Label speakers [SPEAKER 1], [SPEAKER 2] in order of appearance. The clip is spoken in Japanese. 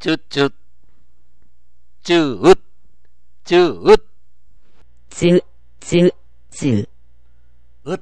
[SPEAKER 1] チュッチュッ、チューッ、チューッ、
[SPEAKER 2] つ、つ、つ、
[SPEAKER 1] う、うっ。